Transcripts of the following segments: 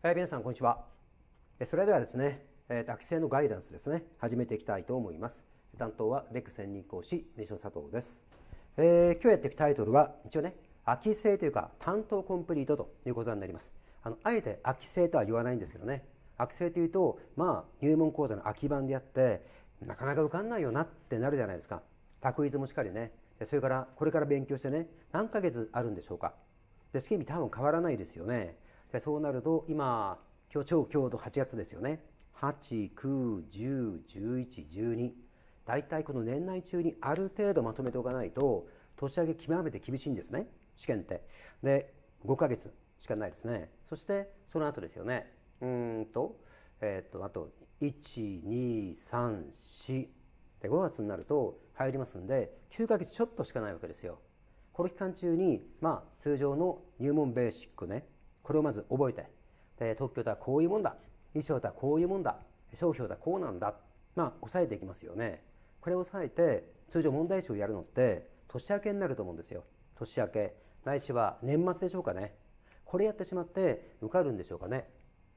はい、皆さんこんにちは。それではですね、学生のガイダンスですね、始めていきたいと思います。担当はレック専任講師、西野佐藤です。えー、今日やっていくタイトルは、一応ね、秋生というか、担当コンプリートということになります。あの、あえて秋生とは言わないんですけどね、秋生というと、まあ、入門講座の秋版であって、なかなか受かんないよなってなるじゃないですか。択一もしっかりね。それから、これから勉強してね、何ヶ月あるんでしょうか。で、試験日多分変わらないですよね。でそうなると今今日超強度8月ですよね。8、9、10、11、12大体この年内中にある程度まとめておかないと年明け極めて厳しいんですね試験って。で5ヶ月しかないですね。そしてその後ですよね。うんとえっ、とあと1234で5月になると入りますんで9ヶ月ちょっとしかないわけですよ。この期間中にまあ通常の入門ベーシックねこれをまず覚えてで特許とはこういうもんだ。衣装とはこういうもんだ。商標とはこうなんだ。まあ抑えていきますよね。これを抑えて通常問題集をやるのって年明けになると思うんですよ。年明け。ないしは年末でしょうかね。これやってしまって受かるんでしょうかね。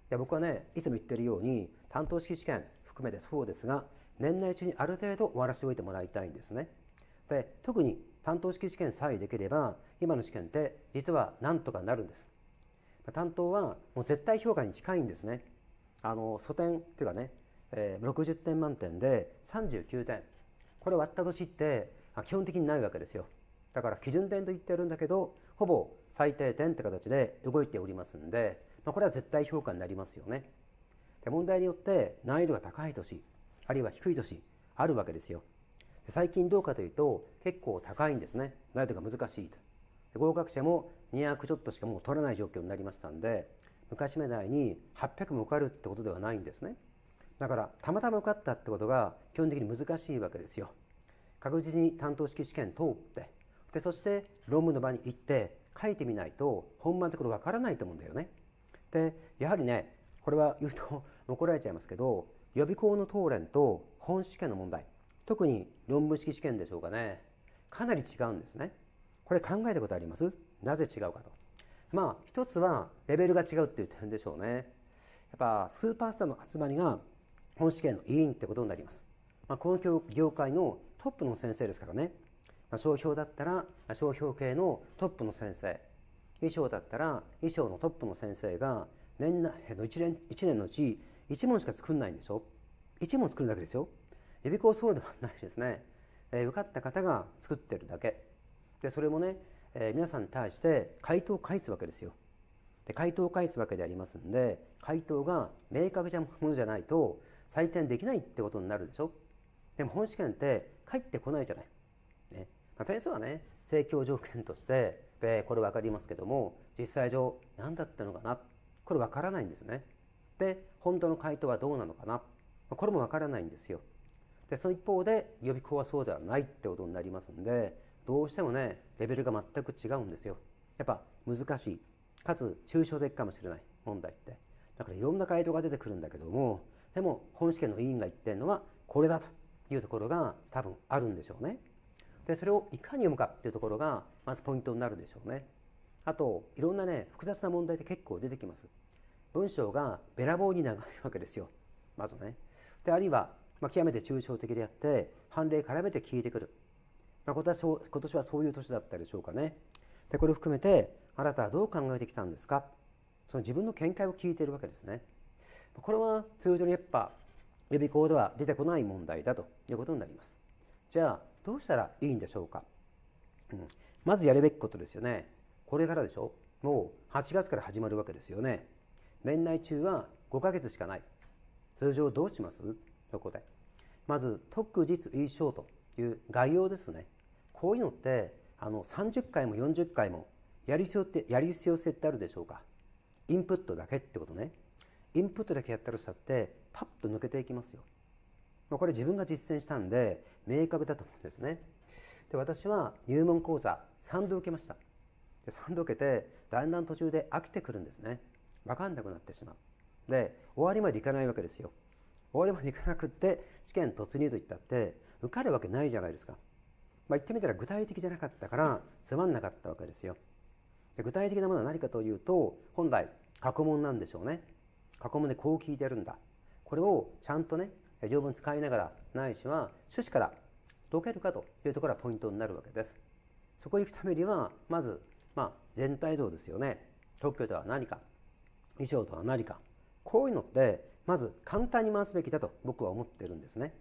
いや僕はねいつも言ってるように担当式試験含めてそうですが年内中にある程度終わらせておいてもらいたいんですね。で特に担当式試験さえできれば今の試験って実はなんとかなるんです。担当はもう絶対評価に近いんですね。あの素点っていうかね、えー、60点満点で39点。これ割った年って基本的にないわけですよ。だから基準点と言ってるんだけどほぼ最低点って形で動いておりますんで、まあ、これは絶対評価になりますよね。で問題によって難易度が高い年あるいは低い年あるわけですよ。最近どうかというと結構高いんですね。難易度が難しいと。合格者も200ちょっとしかもう取らない状況になりましたんで昔みたいに800も受かるってことではないんですね。だからたまたま受かったってことが基本的に難しいわけですよ。確実に担当式試験通ってでそして論文の場に行って書いてみないと本番のところわからないと思うんだよね。でやはりねこれは言うと怒られちゃいますけど予備校の答練と本試験の問題。特に論文式試験でしょうかね。かなり違うんですね。これ考えたことあります？なぜ違うかと。まあ、一つはレベルが違うっていう点でしょうね。やっぱスーパースターの集まりが本試験の委員ってことになります。まあ、この業界のトップの先生ですからね。まあ、商標だったら商標系のトップの先生。衣装だったら衣装のトップの先生が年内の1年 ,1 年のうち1問しか作んないんでしょ？1問作るだけですよ。予備校そうではないですね。え、受かった方が作ってるだけ。でそれもね、えー、皆さんに対して回答を返すわけですよ。で回答を返すわけでありますんで回答が明確なものじゃないと採点できないってことになるでしょ。でも本試験って返ってこないじゃない、ね。まあ、点数はね正教条件として、え、これ分かりますけども実際上何だったのかな。これ分からないんですね。で本当の回答はどうなのかな。これも分からないんですよ。でその一方で予備校はそうではないってことになりますんでどうしてもねレベルが全く違うんですよ。やっぱ難しい。かつ抽象的かもしれない。問題って。だからいろんな回答が出てくるんだけどもでも本試験の委員が言ってるのはこれだと。いうところが多分あるんでしょうね。でそれをいかに読むかっていうところがまずポイントになるでしょうね。あといろんなね複雑な問題って結構出てきます。文章がべらぼうに長いわけですよ。まずね。であるいは、まあ、極めて抽象的であって判例絡めて聞いてくる。まあ、今年はそういう年だったでしょうかね。で、これを含めて、あなたはどう考えてきたんですか？その自分の見解を聞いているわけですね。これは通常にやっぱ予備校では出てこない問題だということになります。じゃあ、どうしたらいいんでしょうか、うん、まずやるべきことですよね。これからでしょ？もう8月から始まるわけですよね。年内中は5ヶ月しかない。通常どうします？そこで。まず、特日印象という概要ですね。こういうのってあの30回も40回もやる必要ってやる必要性ってあるでしょうか。インプットだけってことね。インプットだけやったらしたってパッと抜けていきますよ。まあこれ自分が実践したんで明確だと思うんですね。で私は入門講座3度受けました。で3度受けてだんだん途中で飽きてくるんですね。分かんなくなってしまう。で終わりまでいかないわけですよ。終わりまでいかなくって試験突入といったって受かるわけないじゃないですか。まあ、言ってみたら具体的じゃなかったからつまんなかったわけですよ。で具体的なものは何かというと本来過去問なんでしょうね。過去問でこう聞いてるんだ。これをちゃんとね十分使いながらないしは趣旨から解けるかというところがポイントになるわけです。そこに行くためにはまず、まあ、全体像ですよね。特許とは何か衣装とは何か。こういうのってまず簡単に回すべきだと僕は思ってるんですね。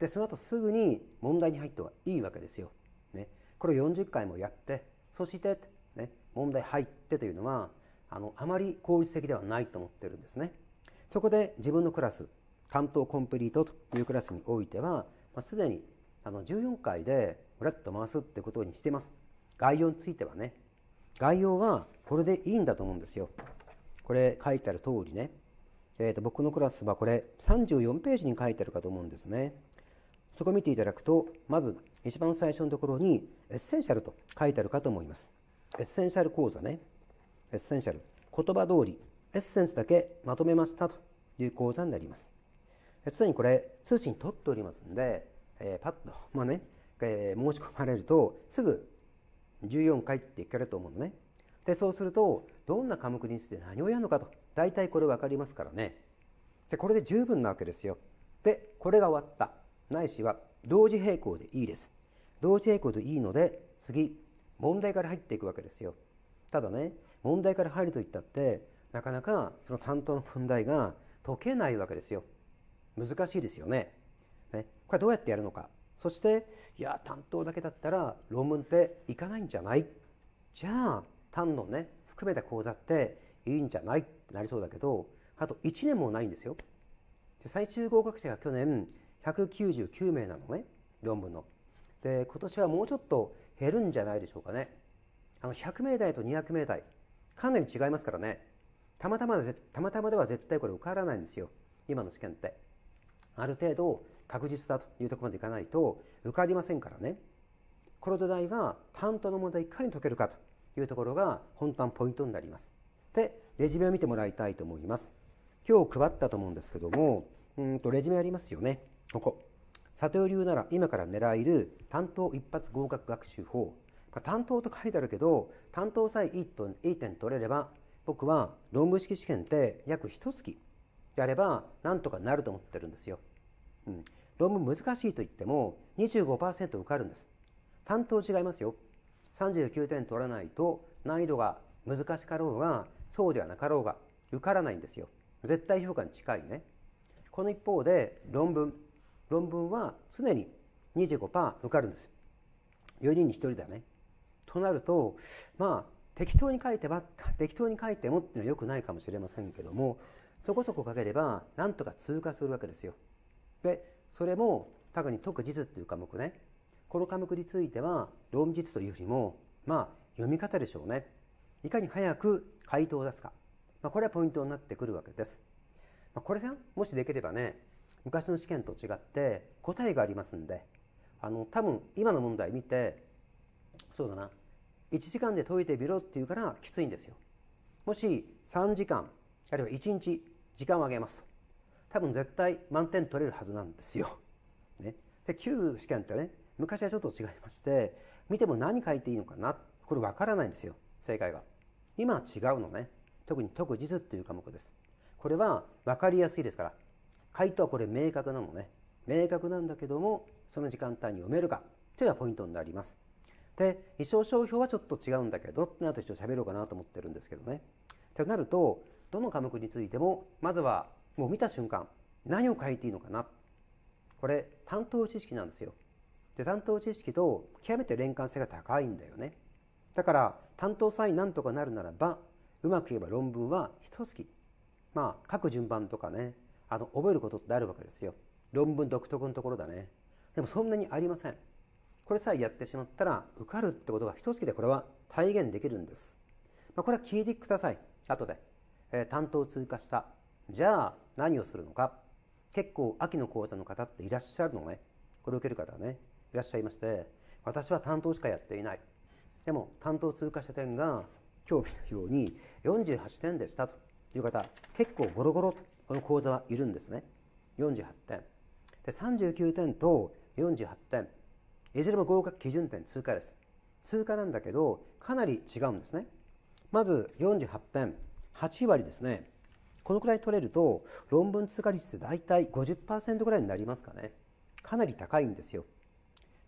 でその後すぐに問題に入ってはいいわけですよ、ね、これを40回もやってそして、ね、問題入ってというのはあのあまり効率的ではないと思ってるんですね。そこで自分のクラス担当コンプリートというクラスにおいては、まあ、すでにあの14回でフラッと回すってことにしてます。概要についてはね。概要はこれでいいんだと思うんですよ。これ書いてある通りね、えー、と僕のクラスはこれ34ページに書いてあるかと思うんですね。そこを見ていただくとまず一番最初のところにエッセンシャルと書いてあるかと思います。エッセンシャル講座ね。エッセンシャル。言葉通りエッセンスだけまとめましたという講座になります。すでにこれ通信取っておりますんで、えー、パッと、まあねえー、申し込まれるとすぐ14回っていけると思うのね。でそうするとどんな科目について何をやるのかと大体これ分かりますからね。でこれで十分なわけですよ。でこれが終わった。ないしは同時並行でいいです。同時並行でいいので次問題から入っていくわけですよ。ただね問題から入るといったってなかなかその担当の問題が解けないわけですよ。難しいですよね。ねこれどうやってやるのか。そしていや担当だけだったら論文っていかないんじゃない？じゃあ単のね含めた講座っていいんじゃない？ってなりそうだけどあと1年もないんですよ。最終合格者が去年199名なのね論文の。で今年はもうちょっと減るんじゃないでしょうかね。あの100名台と200名台かなり違いますからね。たまたまでたまたまでは絶対これ受からないんですよ。今の試験って。ある程度確実だというところまでいかないと受かりませんからね。この土台は担当の問題いかに解けるかというところが本端ポイントになります。でレジュメを見てもらいたいと思います。今日配ったと思うんですけどもうんとレジュメありますよね。ここ。佐藤流なら今から狙える担当一発合格学習法。担当と書いてあるけど担当さえいいといい点取れれば僕は論文式試験って約一月やればなんとかなると思ってるんですよ、うん、論文難しいと言っても25%受かるんです。担当違いますよ。39点取らないと難易度が難しかろうがそうではなかろうが受からないんですよ。絶対評価に近いね。この一方で論文論文は常に25%受かるんです。4人に1人だね。となるとまあ適当に書いてば適当に書いてもっていうのはよくないかもしれませんけどもそこそこ書ければなんとか通過するわけですよ。でそれも特に特実っていう科目ね。この科目については論実というよりもまあ読み方でしょうね。いかに早く回答を出すか、まあ、これはポイントになってくるわけです、まあ、これさもしできればね昔の試験と違って答えがありますんであの多分今の問題見てそうだな1時間で解いてみろって言うからきついんですよ。もし3時間あるいは1日時間をあげますと。多分絶対満点取れるはずなんですよ、ね、で旧試験ってね昔はちょっと違いまして見ても何書いていいのかなこれ分からないんですよ正解が。今は違うのね。特に特実っていう科目です。これは分かりやすいですから回答はこれ明確なのね。明確なんだけどもその時間帯に読めるか。というのがポイントになります。で衣装商標はちょっと違うんだけどってなると一応喋ろうかなと思ってるんですけどね。となるとどの科目についてもまずはもう見た瞬間何を書いていいのかな。これ担当知識なんですよ。で担当知識と極めて連関性が高いんだよね。だから担当さえなんとかなるならばうまく言えば論文は一月まあ書く順番とかね。あの覚えることってあるわけですよ。論文独特のところだね。でもそんなにありません。これさえやってしまったら受かるってことが一月でこれは体現できるんです、まあ、これは聞いてください。後で、えー、担当通過した。じゃあ何をするのか。結構秋の講座の方っていらっしゃるのね。これを受ける方はね。いらっしゃいまして。私は担当しかやっていない。でも担当通過した点が今日見たように48点でしたという方結構ゴロゴロこの講座はいるんですね。48点。で39点と48点。いずれも合格基準点通過です。通過なんだけどかなり違うんですね。まず48点。8割ですね。このくらい取れると論文通過率って大体50%ぐらいになりますかね。かなり高いんですよ。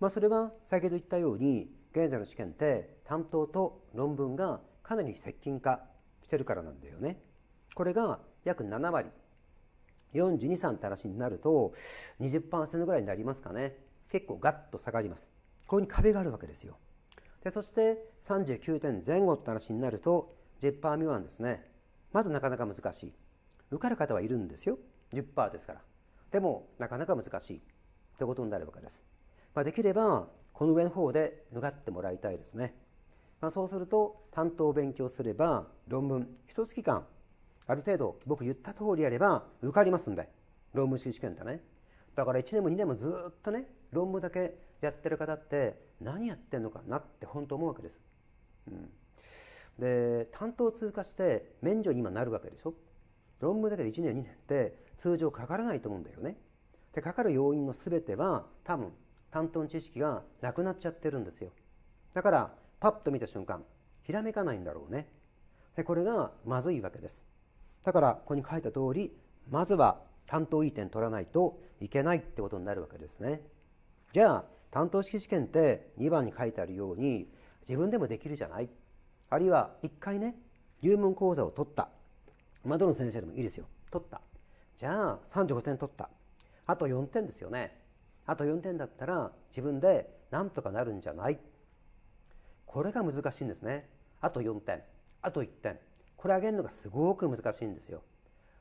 まあそれは先ほど言ったように現在の試験って担当と論文がかなり接近化してるからなんだよね。これが約7割。42、3って話になると20%ぐらいになりますかね。結構ガッと下がります。ここに壁があるわけですよ。でそして39点前後って話になると10%未満ですね。まずなかなか難しい。受かる方はいるんですよ。10%ですから。でもなかなか難しい。ということになるわけです、まあ、できればこの上の方で受かってもらいたいですね、まあ、そうすると担当を勉強すれば論文一月間ある程度僕言った通りやれば受かりますんで。論文試験ってね。だから1年も2年もずっとね論文だけやってる方って何やってんのかなって本当思うわけです、うん、で担当通過して免除に今なるわけでしょ。論文だけで1年2年って通常かからないと思うんだよね。でかかる要因の全ては多分担当の知識がなくなっちゃってるんですよ。だからパッと見た瞬間ひらめかないんだろうね。でこれがまずいわけです。だからここに書いた通りまずは担当いい点取らないといけないってことになるわけですね。じゃあ担当式試験って2番に書いてあるように自分でもできるじゃない？あるいは1回ね入門講座を取った。まあどの先生でもいいですよ。取った。じゃあ35点取った。あと4点ですよね。あと4点だったら自分でなんとかなるんじゃない？これが難しいんですね。あと4点。あと1点。これ上げるのがすごく難しいんですよ。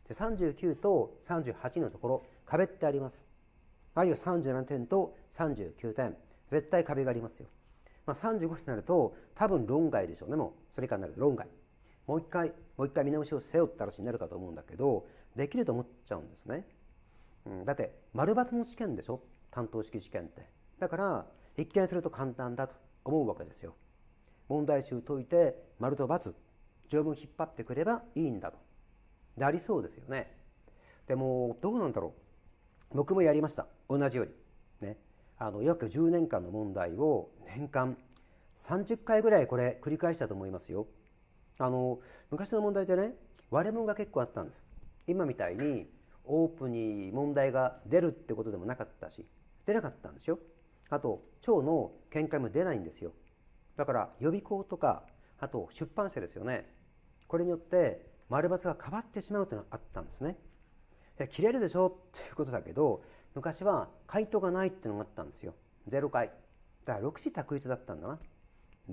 で39と38のところ壁ってあります。あるいは37点と39点。絶対壁がありますよ、まあ、35になると多分論外でしょうね。もうそれからなる論外。もう一回もう一回見直しを背負った話になるかと思うんだけどできると思っちゃうんですね、うん、だって丸抜の試験でしょ？担当式試験って。だから一見すると簡単だと思うわけですよ。問題集解いて丸と×条文引っ張ってくればいいんだと。なりそうですよね。でもどうなんだろう。僕もやりました。同じように。ね。あの約10年間の問題を年間30回ぐらいこれ繰り返したと思いますよ。あの昔の問題でね割れ問が結構あったんです。今みたいにオープンに問題が出るってことでもなかったし出なかったんですよ。あと腸の見解も出ないんですよ。だから予備校とかあと出版社ですよね。これによって丸抜が変わってしまうというのがあったんですね。いや切れるでしょっていうことだけど昔は回答がないっていうのがあったんですよ。0回。だから6子択一だったんだな。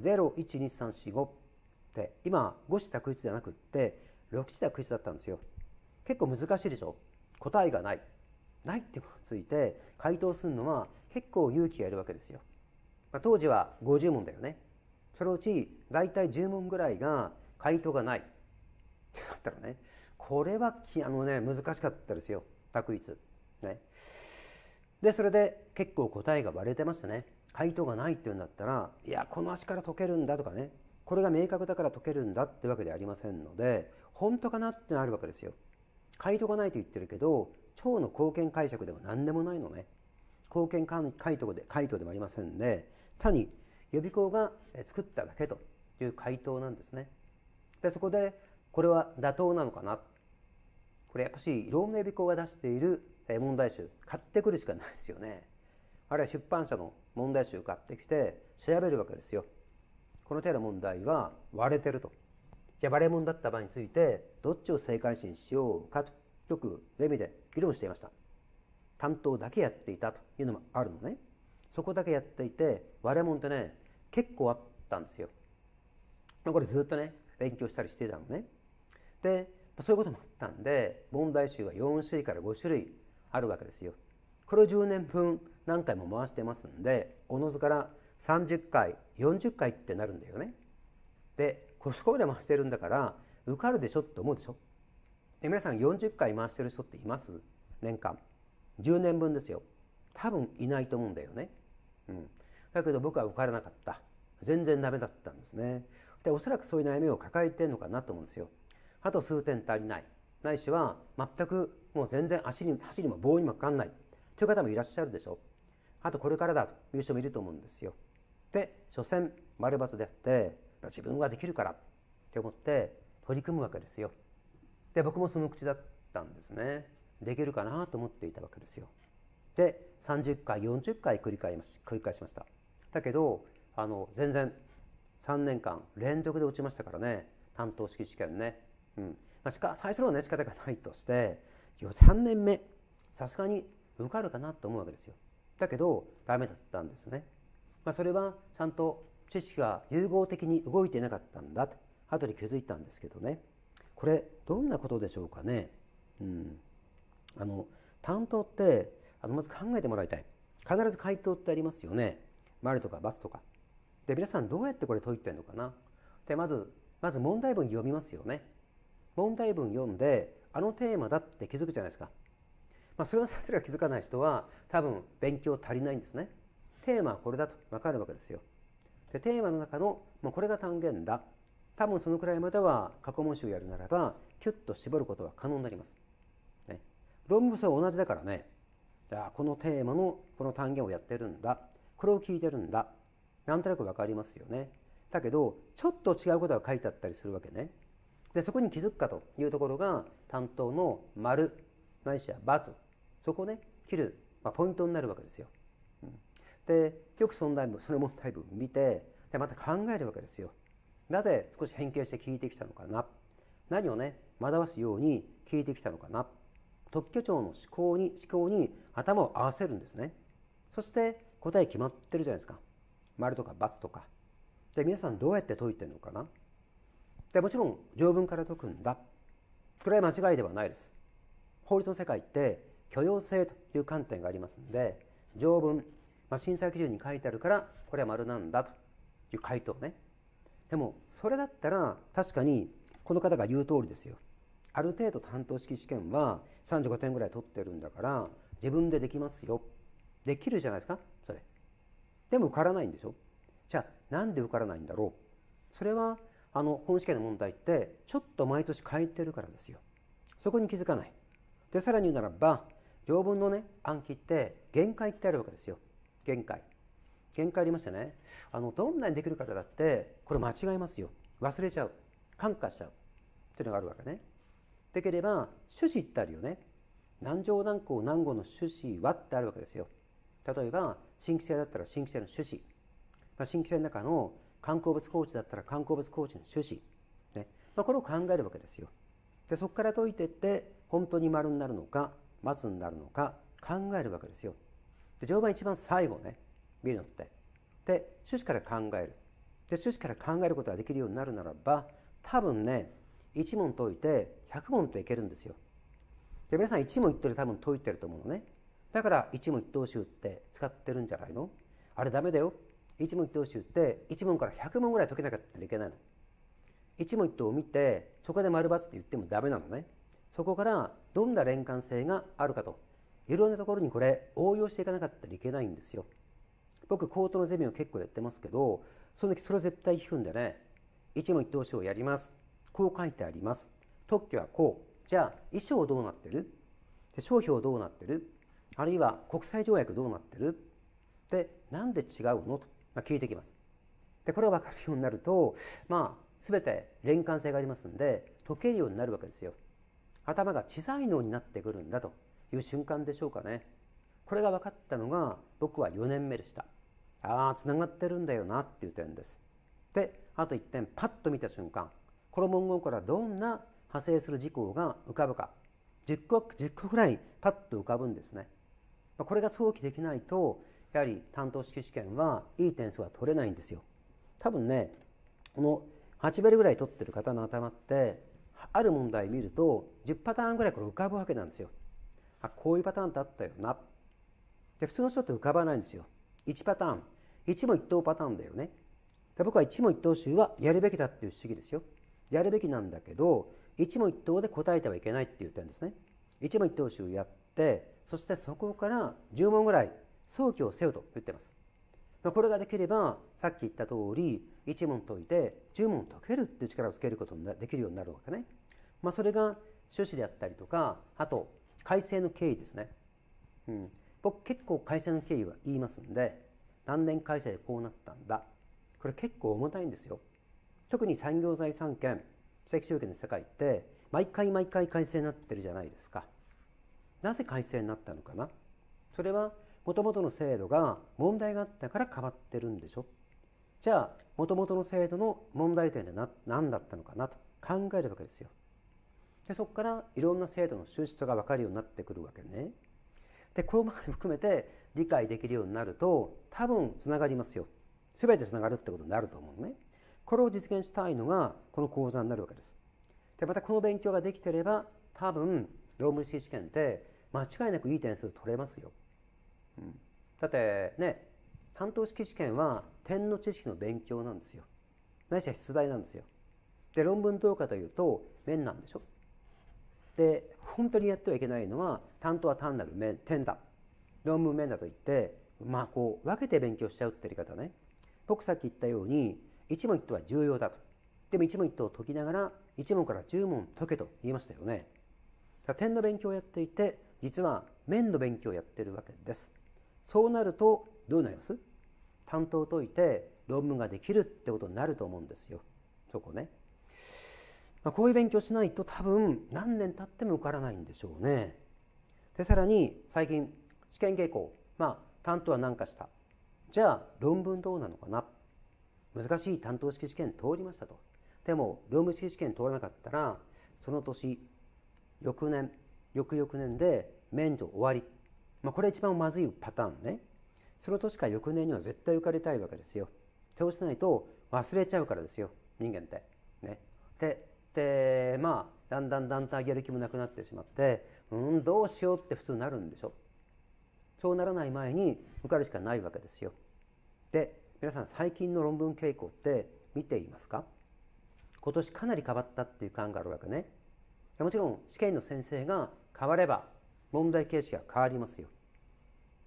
01234って。今5子択一じゃなくって6子択一だったんですよ。結構難しいでしょ？答えがない。ないってことについて回答するのは結構勇気がいるわけですよ、まあ、当時は50問だよね。そのうち大体10問ぐらいが回答がない。ってなったらねこれはあのね難しかったですよ。択一。ね。でそれで結構答えが割れてましたね。回答がないっていうんだったらいやこの足から解けるんだとかね。これが明確だから解けるんだってわけではありませんので本当かなってのあるわけですよ。回答がないと言ってるけど腸の貢献解釈でも何でもないのね。貢献回答で回答でもありませんで単に予備校が作っただけという回答なんですね。でそこでこれは妥当なのかな？これやっぱしいろんな予備校が出している問題集買ってくるしかないですよね。あるいは出版社の問題集を買ってきて調べるわけですよ。この手の問題は割れてると。じゃあ割れ物だった場合についてどっちを正解しにしようかとよくゼミで議論していました。担当だけやっていたというのもあるのね。そこだけやっていて割れ物ってね結構あったんですよ。これずっとね勉強したりしてたのね。でそういうこともあったんで問題集は4種類から5種類あるわけですよ。これを10年分何回も回してますんでおのずから30回40回ってなるんだよね。でそこまで回してるんだから受かるでしょって思うでしょ。で皆さん40回回してる人っています？年間。10年分ですよ。多分いないと思うんだよね、うん、だけど僕は受からなかった。全然ダメだったんですね。でおそらくそういう悩みを抱えてるのかなと思うんですよ。あと数点足りない。ないしは全くもう全然足に走りも棒にもかかんない。という方もいらっしゃるでしょう。あとこれからだという人もいると思うんですよ。で所詮丸抜であって自分はできるからって思って取り組むわけですよ。で僕もその口だったんですね。できるかなと思っていたわけですよ。で30回40回繰り返し繰り返しました。だけどあの全然3年間連続で落ちましたからね。担当式試験ね、うん。まあ、しか最初のはね仕方がないとして3年目さすがに受かるかなと思うわけですよ。だけどダメだったんですね、まあ、それはちゃんと知識が融合的に動いてなかったんだと後で気づいたんですけどね。これどんなことでしょうかね、うん、あの担当ってあのまず考えてもらいたい。必ず回答ってありますよね。丸とか×とか。で皆さんどうやってこれ解いてるのかな？でまずまず問題文読みますよね。問題文読んであのテーマだって気づくじゃないですか、まあ、それを先生が気づかない人は多分勉強足りないんですね。テーマはこれだと分かるわけですよ。でテーマの中のもうこれが単元だ。多分そのくらいまでは過去問集やるならばキュッと絞ることは可能になります、ね、論文は同じだからね。じゃあこのテーマのこの単元をやってるんだ。これを聞いてるんだ。なんとなく分かりますよね。だけどちょっと違うことが書いてあったりするわけね。でそこに気づくかというところが担当の丸ないしは×そこをね切る、まあ、ポイントになるわけですよ、うん、でよくそのその問題文見てでまた考えるわけですよ。なぜ少し変形して聞いてきたのかな。何をね惑わすように聞いてきたのかな。特許庁の思考に思考に頭を合わせるんですね。そして答え決まってるじゃないですか。丸とか×とか。で皆さんどうやって解いてるのかな？でもちろん条文から解くんだ。これは間違いではないです。法律の世界って許容性という観点がありますので条文、まあ、審査基準に書いてあるからこれは丸なんだという回答ね。でもそれだったら確かにこの方が言う通りですよ。ある程度担当式試験は35点ぐらい取ってるんだから自分でできますよ。できるじゃないですか。でも受からないんでしょ？じゃあなんで受からないんだろう？それはあの本試験の問題ってちょっと毎年変えてるからですよ。そこに気づかない。でさらに言うならば条文のね暗記って限界ってあるわけですよ。限界。限界ありましてね。あのどんなにできる方だってこれ間違えますよ。忘れちゃう。感化しちゃう。っていうのがあるわけね。できれば趣旨ってあるよね。何条何項何語の趣旨はってあるわけですよ。例えば新規性だったら新規性の趣旨、まあ、新規性の中の観光物コーチだったら観光物コーチの趣旨、ね。まあ、これを考えるわけですよ。でそこから解いていって本当に丸になるのか×になるのか考えるわけですよ。で序盤一番最後ね。見るのって。で趣旨から考える。で趣旨から考えることができるようになるならば多分ね1問解いて100問といけるんですよ。で皆さん1問言ってる多分解いてると思うのね。だから一問一答集って使ってるんじゃないの？あれダメだよ。一問一答集って1問から100問ぐらい解けなかったらいけないの。一問一答を見てそこで丸×って言ってもダメなのね。そこからどんな連関性があるかと。いろんなところにこれ応用していかなかったらいけないんですよ。僕口頭のゼミを結構やってますけどその時それ絶対聞くんでね。一問一答集をやります。こう書いてあります。特許はこう。じゃあ衣装どうなってる？で商標どうなってる？あるいは国際条約どうなってる？でなんで違うの？と、まあ、聞いてきます。でこれが分かるようになるとまあ全て連関性がありますんで解けるようになるわけですよ。頭が小さい脳になってくるんだという瞬間でしょうかね。これが分かったのが僕は4年目でした。ああつながってるんだよなっていう点です。であと1点パッと見た瞬間この文言からどんな派生する事項が浮かぶか。10個 ,10 個ぐらいパッと浮かぶんですね。これが早期できないとやはり担当式試験はいい点数は取れないんですよ。多分ねこの8割ぐらい取ってる方の頭ってある問題見ると10パターンぐらいこれ浮かぶわけなんですよ。あこういうパターンってあったよな。で普通の人って浮かばないんですよ。1パターン。一問一答パターンだよね。で僕は一問一答集はやるべきだっていう主義ですよ。やるべきなんだけど一問一答で答えてはいけないっていう点ですね。一問一答集やってそしてそこから10問ぐらい早期をせよと言ってます。まあ、これができれば、さっき言った通り、1問解いて10問解けるっていう力をつけることができるようになるわけね。まあ、それが趣旨であったりとか、あと、改正の経緯ですね。うん、僕結構改正の経緯は言いますんで、何年改正でこうなったんだ。これ結構重たいんですよ。特に産業財産権、知的集権の世界って、毎回毎回改正になってるじゃないですかなぜ改正になったのかな？それはもともとの制度が問題があったから変わってるんでしょ？じゃあもともとの制度の問題点で何だったのかな？と考えるわけですよ。でそこからいろんな制度の趣旨とか分かるようになってくるわけね。でこれまで含めて理解できるようになると多分つながりますよ。全てつながるってことになると思うね。これを実現したいのがこの講座になるわけです。でまたこの勉強ができてれば多分論文式試験って間違いなくいい点数取れますよ、うん、だってね担当式試験は点の知識の勉強なんですよ。ないしは出題なんですよ。で論文どうかというと面なんでしょ。で本当にやってはいけないのは担当は単なる面点だ。論文面だと言ってまあこう分けて勉強しちゃうってやり方ね。僕さっき言ったように一問一答は重要だと。でも一問一答を解きながら一問から十問解けと言いましたよね。点の勉強をやっていて実は面の勉強をやってるわけです。そうなるとどうなります？担当を解いて論文ができるってことになると思うんですよ。そこね。まあ、こういう勉強しないと多分何年経っても受からないんでしょうね。でさらに最近試験傾向。まあ担当は何かした。じゃあ論文どうなのかな？難しい担当式試験通りましたと。でも論文式試験通らなかったらその年翌年翌々年で免除終わり、まあ、これ一番まずいパターンね。その年か翌年には絶対受かりたいわけですよ。そうしないと忘れちゃうからですよ。人間って。ね。ででまあだんだんだんだんやる気もなくなってしまってうんどうしようって普通なるんでしょ。そうならない前に受かるしかないわけですよ。で皆さん最近の論文傾向って見ていますか？今年かなり変わったっていう感があるわけね。もちろん試験の先生が変われば問題形式が変わりますよ、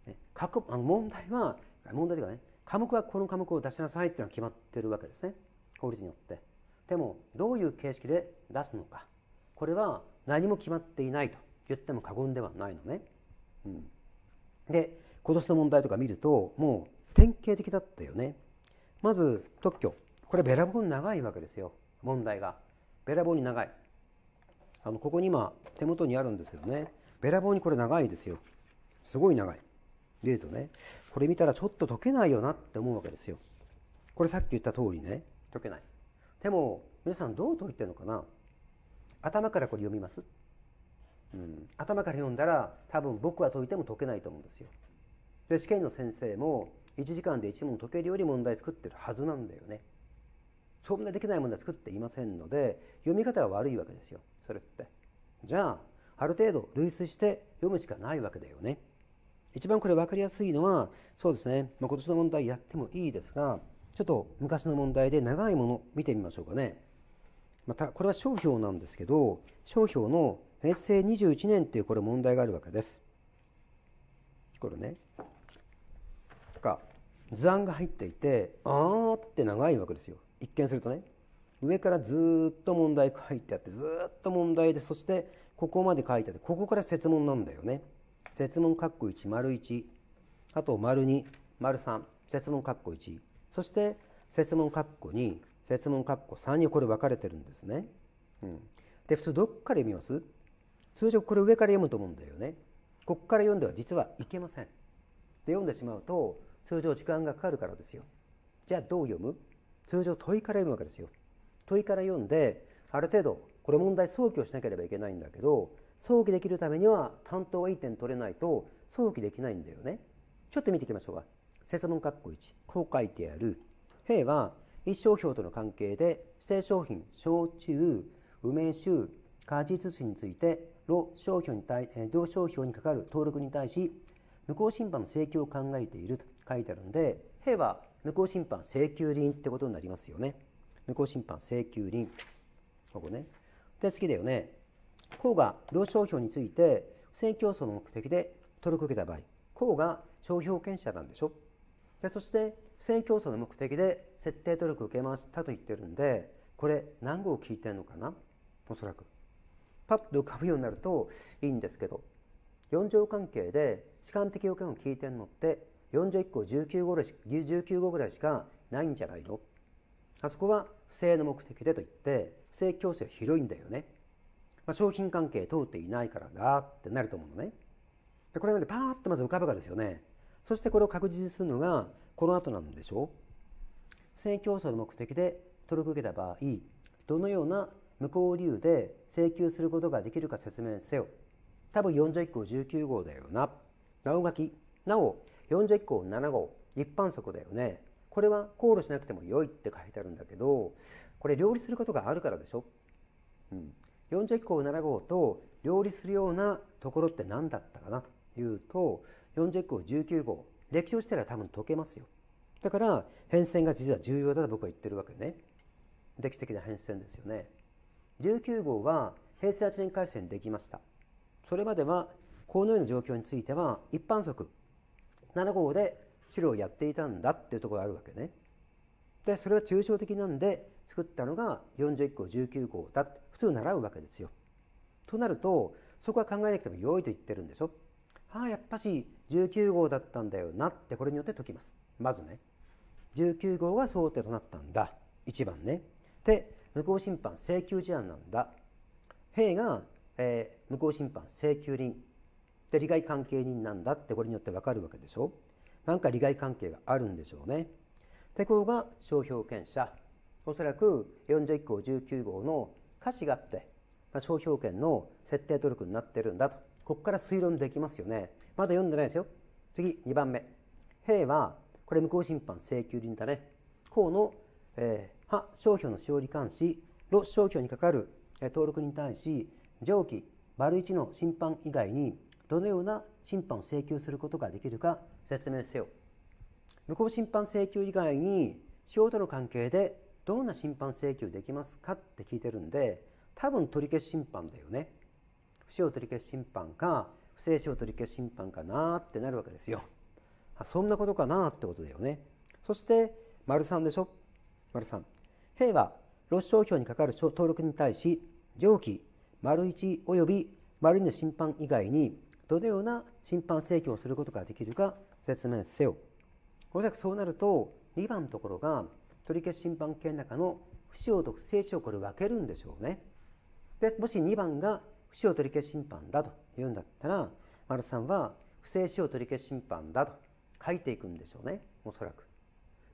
ね、あの問題は問題というかね科目はこの科目を出しなさいっていうのは決まってるわけですね法律によってでもどういう形式で出すのかこれは何も決まっていないと言っても過言ではないのね。うん、で今年の問題とか見るともう典型的だったよね。まず特許これべらぼうに長いわけですよ問題が。べらぼうに長い。あのここに今手元にあるんですけどね。べらぼうにこれ長いですよ。すごい長い。見るとね。これ見たらちょっと解けないよなって思うわけですよ。これさっき言った通りね。解けない。でも皆さんどう解いてるのかな。頭からこれ読みます、うん、頭から読んだら多分僕は解いても解けないと思うんですよ。で試験の先生も1時間で1問解けるより問題作ってるはずなんだよね。そんなできない問題作っていませんので読み方は悪いわけですよ。それってじゃあある程度類推して読むしかないわけだよね一番これ分かりやすいのはそうですね、まあ、今年の問題やってもいいですがちょっと昔の問題で長いもの見てみましょうかね。また、これは商標なんですけど、商標の平成21年っていうこれ問題があるわけです。これね。か、図案が入っていて、あーって長いわけですよ。一見するとね。上からずっと問題書いてあって、ずっと問題で、そしてここまで書いてあって、ここから設問なんだよね。設問括弧1、丸1、あと丸2、丸3、設問括弧1、そして設問括弧2設問括弧3にこれ分かれてるんですね、うん、で普通どっから読みます？通常これ上から読むと思うんだよね。ここから読んでは実はいけません。で読んでしまうと通常時間がかかるからですよ。じゃあどう読む？通常問いから読むわけですよ。問いから読んである程度これ問題早期をしなければいけないんだけど早期できるためには担当がいい点取れないと早期できないんだよね。ちょっと見ていきましょうか。説問括弧1こう書いてある。兵は一商標との関係で指定商品焼酎梅酒果実酒について同商標に対同商標にかかる登録に対し無効審判の請求を考えていると書いてあるので兵は無効審判請求人ってことになりますよね。無効審判請求人ここね。で次だよね。項が同商標について不正競争の目的で登録を受けた場合。項が商標権者なんでしょ。でそして不正競争の目的で設定登録を受けましたと言ってるんでこれ何号聞いてるのかな。おそらく。パッと浮かぶようになるといいんですけど。4条関係で主観的要件を聞いてるのって4条1項19号19号ぐらいしかないんじゃないの。あそこは不正の目的でと言って不正強制広いんだよねまあ、商品関係通っていないからだってなると思うのね。でこれまでパーッとまず浮かぶかですよね。そしてこれを確実にするのがこの後なんでしょう。不正競争の目的で取り受けた場合、どのような無効理由で請求することができるか説明せよ。多分41項19号だよな。なお書き。なお、41項7号。一般則だよね。これは考慮しなくても良いって書いてあるんだけど、これ両立することがあるからでしょ？うん。41項7号と両立するようなところって何だったかなというと、40項19号。歴史をしたら多分解けますよ。だから変遷が実は重要だと僕は言ってるわけね。歴史的な変遷ですよね。19号は平成8年改正にできました。それまではこのような状況については一般則7号で資料をやっていたんだっていうところがあるわけね。で、それは抽象的なんで作ったのが41号、19号だって普通習うわけですよ。となると、そこは考えなくても良いと言ってるんでしょ。ああ、やっぱし19号だったんだよなってこれによって解きます。まずね。19号が想定となったんだ。1番ね。で、無効審判請求事案なんだ。兵がえー、無効審判請求人で利害関係人なんだってこれによって分かるわけでしょなんか利害関係があるんでしょうね。でここが商標権者。おそらく41項19号の歌詞があって、まあ、商標権の設定努力になってるんだと。ここから推論できますよね。まだ読んでないですよ。次2番目。兵はこれ無効審判請求人だね。項の、えー、派商標の使用に関しの商標にかかる、えー、登録に対し上記丸1の審判以外にどのような審判を請求することができるか説明せよ。無効審判請求以外に使用との関係でどんな審判請求できますかって聞いてるんで多分取り消し審判だよね。不使用取り消し審判か不正使用取り消し審判かなってなるわけですよ。そんなことかなってことだよね。そして丸3でしょ？丸3。兵はロシ商標にかかる登録に対し上記丸1及び丸2の審判以外にどのような審判請求をすることができるか説明せよ。おそらくそうなると2番のところが取り消し審判権の中の不使用と不正使用これ分けるんでしょうね。でもし2番が不使用取り消し審判だと言うんだったら丸3は不正使用取り消し審判だと書いていくんでしょうねおそらく。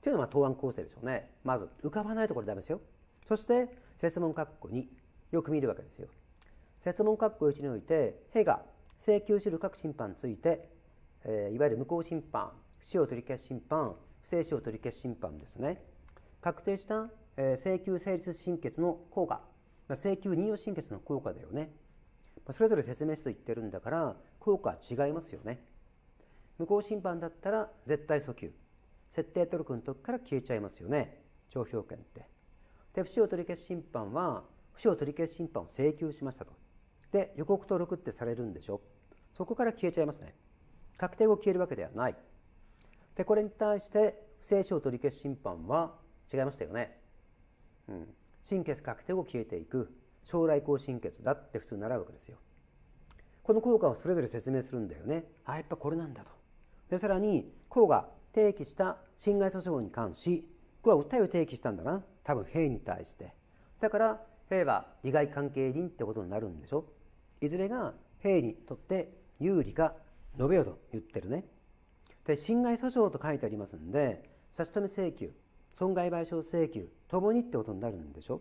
というのは答案構成でしょうね。まず浮かばないところダメですよ。そして説問括弧によく見るわけですよ。設問括弧1において、兵が請求する各審判について、えー、いわゆる無効審判、不使用取り消し審判、不正使用取り消し審判ですね。確定した、えー、請求成立審決の効果、まあ、請求任用審決の効果だよね。まあ、それぞれ説明書と言ってるんだから、効果は違いますよね。無効審判だったら絶対訴求。設定トルクの時から消えちゃいますよね。帳票権って。で、不使用取り消し審判は、不使用取り消し審判を請求しましたと。で、予告登録ってされるんでしょそこから消えちゃいますね。確定後消えるわけではない。で、これに対して、不正使用取り消し審判は違いましたよね。うん。審決確定後消えていく。将来校審決だって普通習うわけですよ。この効果をそれぞれ説明するんだよね。あ、やっぱこれなんだと。で、さらに、項が提起した侵害訴訟に関し、これは訴えを提起したんだな。多分、兵に対して。だから、兵は利害関係人ってことになるんでしょ。いずれが兵にとって有利か述べよと言ってるね。で、侵害訴訟と書いてありますんで、差し止め請求、損害賠償請求、ともにってことになるんでしょ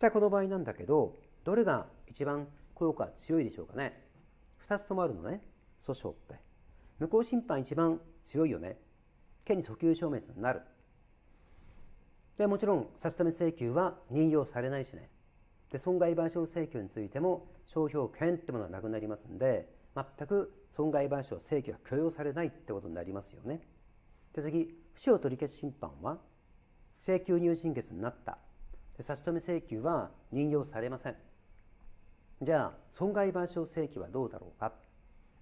じゃあこの場合なんだけど、どれが一番効果強いでしょうかね。二つともあるのね、訴訟って。無効審判一番強いよね。権利訴求消滅になる。で、もちろん差し止め請求は任用されないしね。で、損害賠償請求についても商標権ってものはなくなりますんで、全く損害賠償請求は許容されないってことになりますよね。で、次、不使用取消審判は、請求入審決になった。で差し止め請求は任用されません。じゃあ、損害賠償請求はどうだろうか。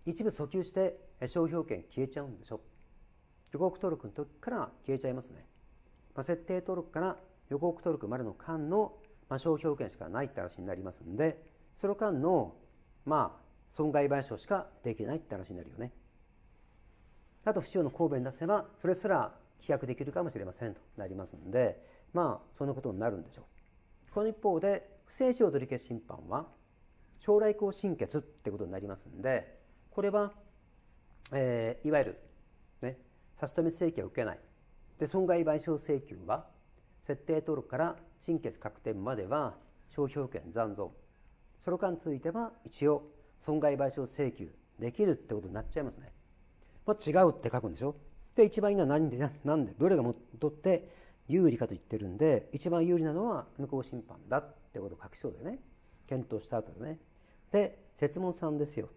一部訴求して商標権消えちゃうんでしょ。予告登録の時から消えちゃいますね。まあ、設定登録から予告登録までの間の、まあ、商標権しかないって話になりますんで、その間の、まあ、損害賠償しかできないって話になるよね。あと、不使用の公弁出せば、それすら規約できるかもしれませんとなりますので、まあ、そんなことになるんでしょう。この一方で、不正使用取り消し審判は、将来項心血ってことになりますんでこれは、えー、いわゆる、ね、差し止め請求を受けないで損害賠償請求は設定登録から心血確定までは商標権残存その間については一応損害賠償請求できるってことになっちゃいますね、まあ、違うって書くんでしょ？で一番いいのは何で何で？どれがもとって有利かと言ってるんで一番有利なのは無効審判だってことを書きそうでね。検討した後でね。で設問3ですよ。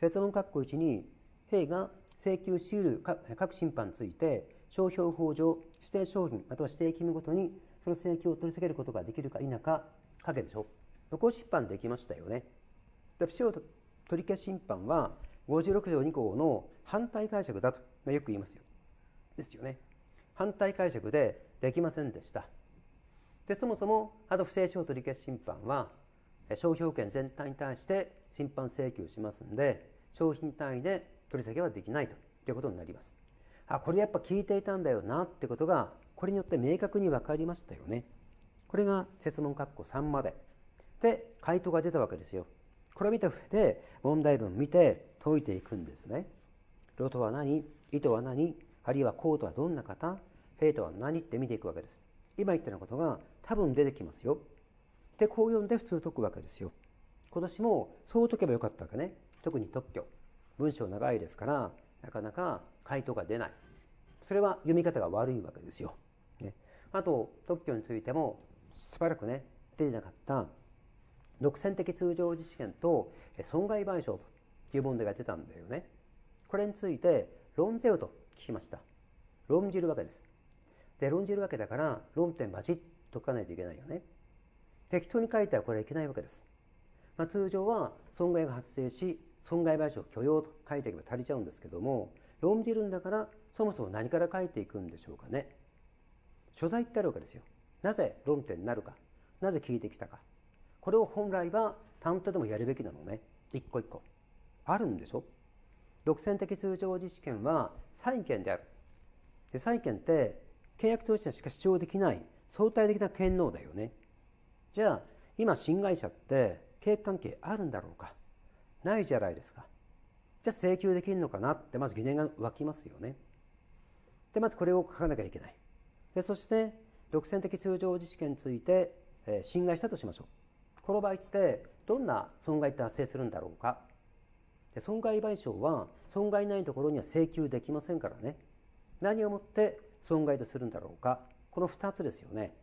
設問括弧1に兵が請求しうる各審判について商標法上指定商品または指定義務ごとにその請求を取り下げることができるか否か書けでしょ。無効審判できましたよね。で不使用取消審判は56条2項の反対解釈だと、まあ、よく言いますよ。ですよね。反対解釈でできませんでした。でそもそもあと不正使取消審判は商標権全体に対して審判請求しますんで商品単位で取り下げはできないということになります。あこれやっぱ聞いていたんだよなってことがこれによって明確に分かりましたよね。これが設問括弧3まで。で回答が出たわけですよ。これを見た上で問題文を見て解いていくんですね。ロとは何？意とは何？あるいはこうとはどんな方？兵とは何って見ていくわけです。今言ったようなことが多分出てきますよ。でこう読んで普通解くわけですよ。今年もそう解けばよかったわけね。特に特許。文章長いですからなかなか回答が出ない。それは読み方が悪いわけですよ、ね、あと特許についてもしばらくね出てなかった独占的通常実験と損害賠償という問題が出たんだよね。これについて論ぜよと聞きました。論じるわけです。で論じるわけだから論点バチッと解かないといけないよね。適当に書いてはこれはいけないわけです、まあ、通常は損害が発生し損害賠償許容と書いていけば足りちゃうんですけども論じるんだからそもそも何から書いていくんでしょうかね。所在ってあるわけですよ。なぜ論点になるか。なぜ聞いてきたか。これを本来は担当でもやるべきなのね。一個一個。あるんでしょ？独占的通常実験は債権である。で債権って契約当事者しか主張できない。相対的な権能だよね。じゃあ今新会社って契約関係あるんだろうか？ないじゃないですか。じゃあ請求できるのかなってまず疑念が湧きますよね。でまずこれを書かなきゃいけない。でそして独占的通常実験について、えー、侵害したとしましょう。この場合ってどんな損害って発生するんだろうか？で損害賠償は損害ないところには請求できませんからね。何をもって損害とするんだろうか？この2つですよね。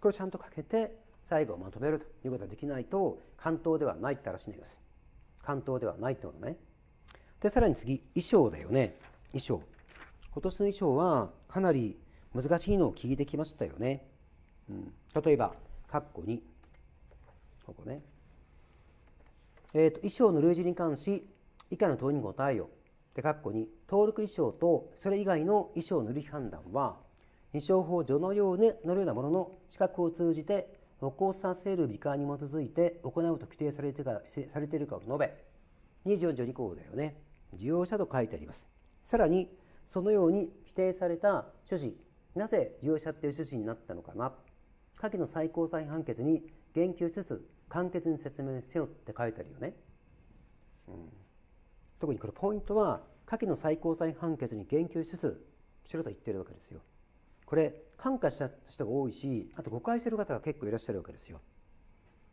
これをちゃんとかけて最後をまとめるということができないと関東ではないって話になります。関東ではないってことね。でさらに次衣装だよね。衣装今年の衣装はかなり難しいのを聞いてきましたよね、うん、例えば括弧2ここね。えーと、衣装の類似に関し以下の問いに答えよ。で括弧2登録衣装とそれ以外の衣装の類判断は衣装法上のよう,、ね、のようなものの資格を通じて起こさせる美化に基づいて行うと規定されてかされているかを述べ24条2項だよね。事業者と書いてあります。さらにそのように規定された趣旨。なぜ事業者っていう趣旨になったのかな。下記の最高裁判決に言及しつつ簡潔に説明せよって書いてあるよね、うん、特にこれポイントは下記の最高裁判決に言及しつつしろと言ってるわけですよ。これ感化した人が多いしあと誤解してる方が結構いらっしゃるわけですよ。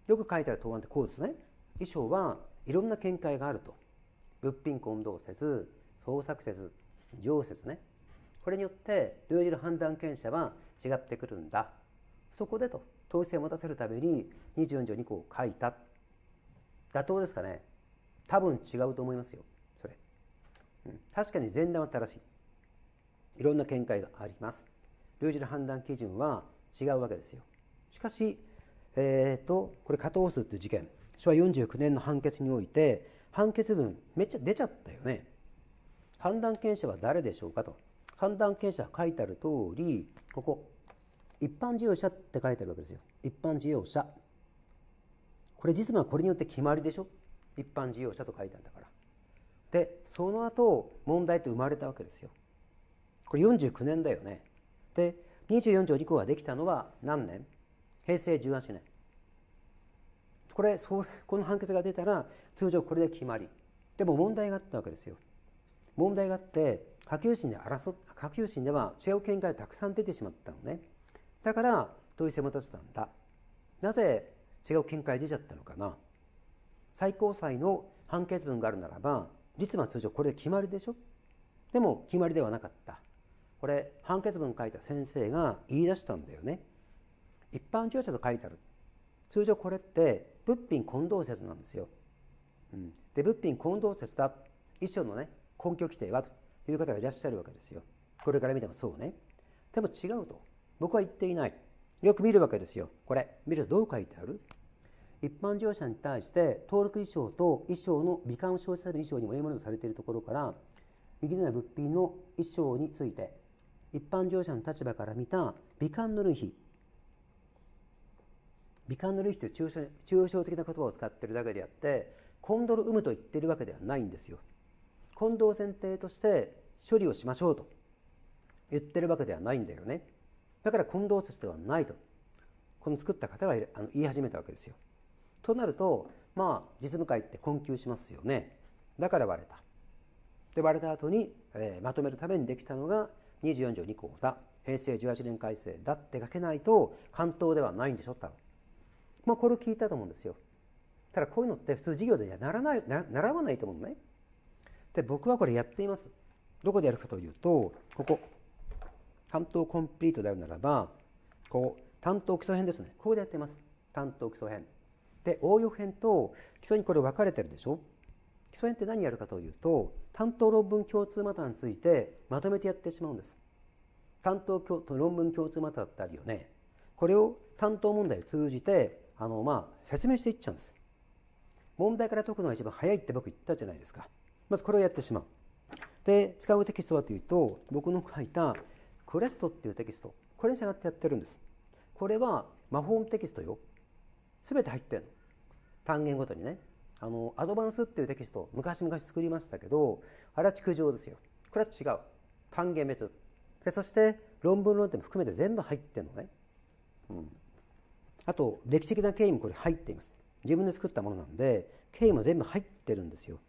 よく書いてある答案ってこうですね。衣装はいろんな見解があると。物品混同説創作説常説ね。これによって領じる判断権者は違ってくるんだ。そこでと。統一性を持たせるために24条2項を書いた。妥当ですかね？多分違うと思いますよそれ、うん、確かに前段は正しい。いろんな見解があります。領じる判断基準は違うわけですよ。しかしえーと、これ加藤数という事件。昭和49年の判決において判決文めっちゃ出ちゃったよね。判断権者は誰でしょうかと。判断権者は書いてある通りここ。一般事業者って書いてあるわけですよ。一般事業者。これ実はこれによって決まりでしょ。一般事業者と書いてあるんだから。でその後問題って生まれたわけですよ。これ49年だよね。で24条2項ができたのは何年？平成18年。これそうこの判決が出たら通常これで決まり。でも問題があったわけですよ。問題があって下級審で争下級審では違う見解がたくさん出てしまったのね。だから問い責め立てたんだ。なぜ違う見解出ちゃったのかな。最高裁の判決文があるならば実は通常これで決まりでしょ。でも決まりではなかった。これ判決文書いた先生が言い出したんだよね。一般乗車と書いてある。通常これって物品混同説なんですよ、うん、で物品混同説だ。一緒のね根拠規定はという方がいらっしゃるわけですよ。これから見てもそうね。でも違うと。僕は言っていない。よく見るわけですよ。これ見るとどう書いてある？一般乗車に対して登録衣装と衣装の美観を消費される衣装にも英文とされているところから右のような物品の衣装について一般乗車の立場から見た美観の類比。美観の類比という抽象抽象的な言葉を使っているだけであってコンドル有無と言っているわけではないんですよ。混同前提として処理をしましょうと言ってるわけではないんだよね。だから混同説ではないと。この作った方があの言い始めたわけですよ。となるとまあ実務会って困窮しますよね。だから割れた。で割れた後に、えー、まとめるためにできたのが24条2項だ。平成18年改正だって書けないと関東ではないんでしょ多分。まあこれを聞いたと思うんですよ。ただこういうのって普通授業ではならないな習わないと思うのね。で僕はこれやっています。どこでやるかというとここ。担当コンプリートであるならばこう担当基礎編ですね。ここでやってます。担当基礎編。で応用編と基礎にこれ分かれてるでしょ？基礎編って何やるかというと担当論文共通マターについてまとめてやってしまうんです。担当論文共通マターってあるよね。これを担当問題を通じてあの、まあ、説明していっちゃうんです。問題から解くのが一番早いって僕言ったじゃないですか。まずこれをやってしまう。で使うテキストはというと僕の書いたクレストっていうテキストこれに従ってやってるんです。これは魔法テキストよ。全て入ってるの。単元ごとにね。あのアドバンスっていうテキスト昔々作りましたけどあれは築上ですよ。これは違う。単元別。でそして論文論点も含めて全部入ってるのね、うん、あと歴史的な経緯もこれ入っています。自分で作ったものなんで経緯も全部入ってるんですよ。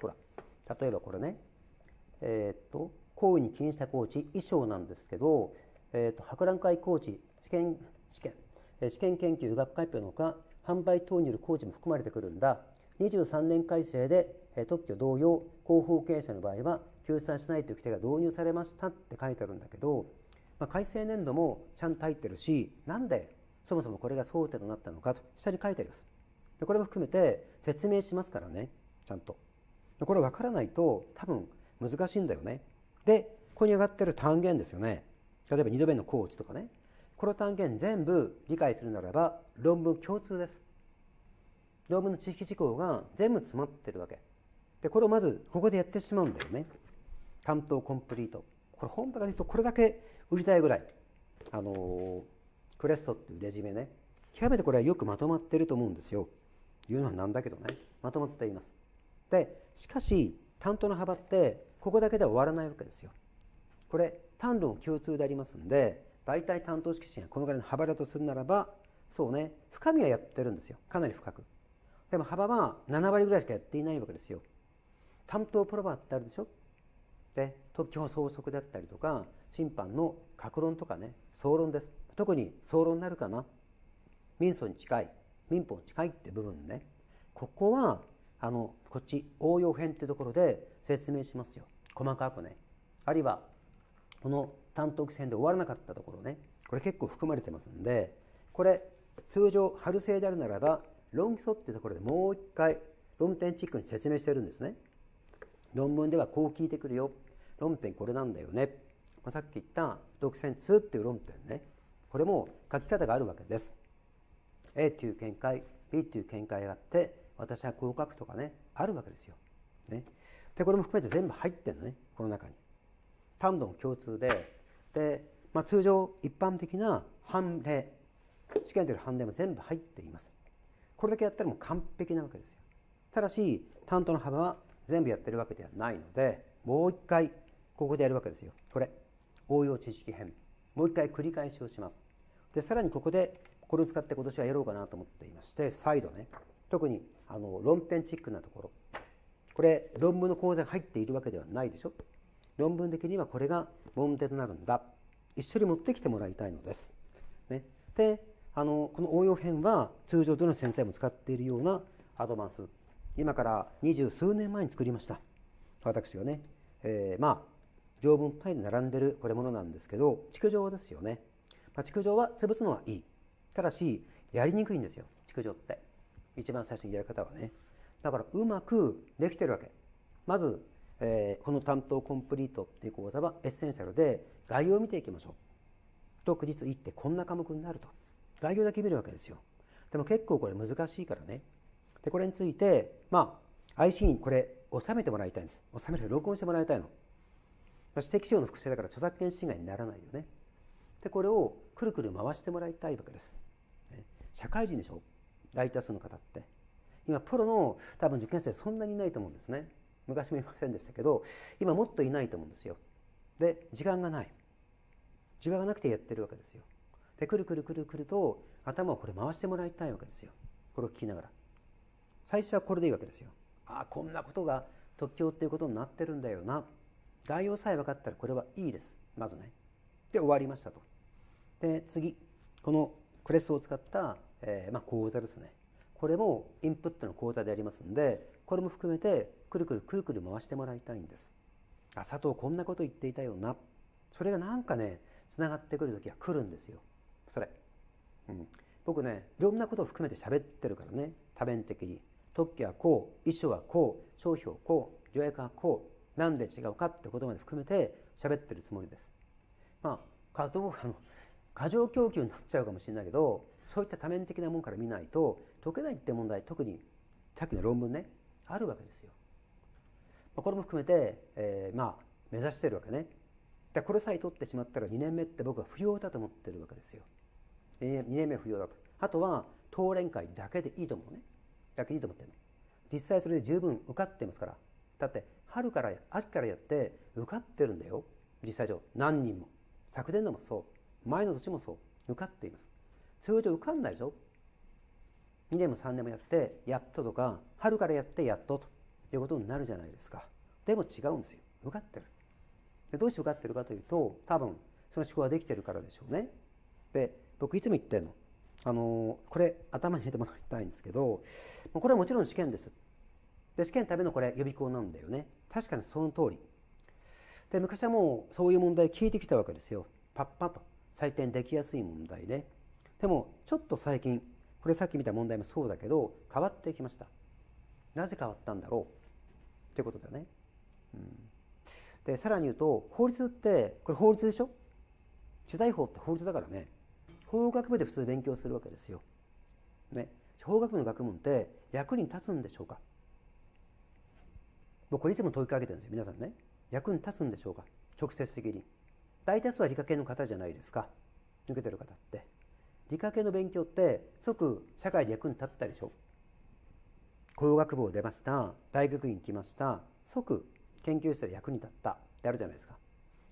ほら。例えばこれね。えー、っと行為に起因したコーチ衣装なんですけど、えー、っと博覧会コーチ試験試験試験研究学会表のほか販売等による工事も含まれてくるんだ。23年改正で特許同様広報経営者の場合は救済しないという規定が導入されましたって書いてあるんだけど、まあ、改正年度もちゃんと入ってるしなんでそもそもこれが争点となったのかと下に書いてあります。でこれも含めて説明しますからねちゃんと。これ分からないと多分難しいんだよね。でここに上がってる単元ですよね。例えば2度目のコーチとかね。この単元全部理解するならば論文共通です。論文の知識事項が全部詰まってるわけ。でこれをまずここでやってしまうんだよね。担当コンプリート。これ本当から言うとこれだけ売りたいぐらい。あのクレストっていうレジュメね。極めてこれはよくまとまってると思うんですよ。言うのはなんだけどね。まとまっています。でしかし担当の幅ってここだけでは終わらないわけですよ。これ単論共通でありますんで大体担当式審がこのぐらいの幅だとするならばそうね深みはやってるんですよ。かなり深く。でも幅は7割ぐらいしかやっていないわけですよ。担当プロバーってあるでしょ？で特許法相続であったりとか審判の格論とかね総論です。特に総論になるかな。民訴に近い民法に近いって部分ね。ここはあのこっち応用編ってところで説明しますよ。細かくねあるいはこの担当規制で終わらなかったところねこれ結構含まれてますんでこれ通常春製であるならば論基礎ってところでもう一回論点チックに説明してるんですね。論文ではこう聞いてくるよ。論点これなんだよね、まあ、さっき言った独占2っていう論点ね。これも書き方があるわけです。A という見解 B という見解があって私はこう書くとかねあるわけですよ、ね、でこれも含めて全部入ってるのねこの中に。単論共通で。で、まあ、通常一般的な判例試験でる判例も全部入っています。これだけやったらもう完璧なわけですよ。ただし担当の幅は全部やってるわけではないのでもう一回ここでやるわけですよ。これ。応用知識編。もう一回繰り返しをします。でさらにここでこれを使って今年はやろうかなと思っていまして再度ね。特にあの論点チックなところ。これ論文の講座が入っているわけではないでしょ？論文的にはこれが問題となるんだ。一緒に持ってきてもらいたいのです、ね、であのこの応用編は通常どの先生も使っているようなアドバンス。今から二十数年前に作りました。私がね、えー、まあ条文パイで並んでるこれものなんですけど築城ですよね、まあ、築城は潰すのはいい。ただしやりにくいんですよ。築城って。一番最初にやる方はね。だからうまくできてるわけ。まず、えー、この短答コンプリートっていう講座はエッセンシャルで概要を見ていきましょう。と区日言ってこんな科目になると。概要だけ見るわけですよ。でも結構これ難しいからね。でこれについてまあ IC にこれ収めてもらいたいんです。収めて録音してもらいたいの。私的使用の複製だから著作権侵害にならないよね。でこれをくるくる回してもらいたいわけです、社会人でしょ。大多数の方って。今プロの多分受験生そんなにいないと思うんですね。昔もいませんでしたけど今もっといないと思うんですよ。で時間がない。時間がなくてやってるわけですよ。でくるくるくるくると頭をこれ回してもらいたいわけですよ。これを聞きながら。最初はこれでいいわけですよ。ああこんなことが特許っていうことになってるんだよな。概要さえ分かったらこれはいいです。まずね。で終わりましたと。で次。このクレスを使った、えー、まあ、講座ですね。これもインプットの講座でありますんでこれも含めてくるくるくるくる回してもらいたいんです。あ佐藤こんなこと言っていたよな。それがなんかねつながってくる時は来るんですよ。それ、うん、僕ねいろんなことを含めて喋ってるからね。多面的に。特許はこう遺書はこう商標こう条約はこうなんで違うかってことまで含めて喋ってるつもりです。まああの過剰供給になっちゃうかもしれないけどそういった多面的なものから見ないと解けないって問題特にさっきの論文ねあるわけですよ。これも含めて、えー、まあ目指してるわけね。でこれさえ取ってしまったら2年目って僕は不要だと思ってるわけですよ。2年目不要だと。あとは討論会だけでいいと思うね。だけでいいと思ってるの。実際それで十分受かってますから。だって春から秋からやって受かってるんだよ。実際上何人も。昨年度もそう。前の年もそう。受かっています。通常受かんないでしょ2年も3年もやってやっととか春からやってやっとということになるじゃないですか。でも違うんですよ。受かってる。でどうして受かってるかというと多分その思考ができてるからでしょうね。で僕いつも言ってるの。あのこれ頭に入れてもらいたいんですけどこれはもちろん試験です。で試験のためのこれ予備校なんだよね。確かにその通り。で昔はもうそういう問題聞いてきたわけですよ。パッパと。採点できやすい問題で。でもちょっと最近これさっき見た問題もそうだけど変わってきました。なぜ変わったんだろう？ということだよね、うん、でさらに言うと法律ってこれ法律でしょ？取材法って法律だからね。法学部で普通勉強するわけですよ、ね、法学部の学問って役に立つんでしょうか？僕これいつも問いかけてるんですよ皆さんね。役に立つんでしょうか？直接的に。大多数は理科系の方じゃないですか。抜けてる方って。理科系の勉強って即社会で役に立ったでしょ？工学部を出ました。大学院来ました。即研究室で役に立った。ってあるじゃないですか。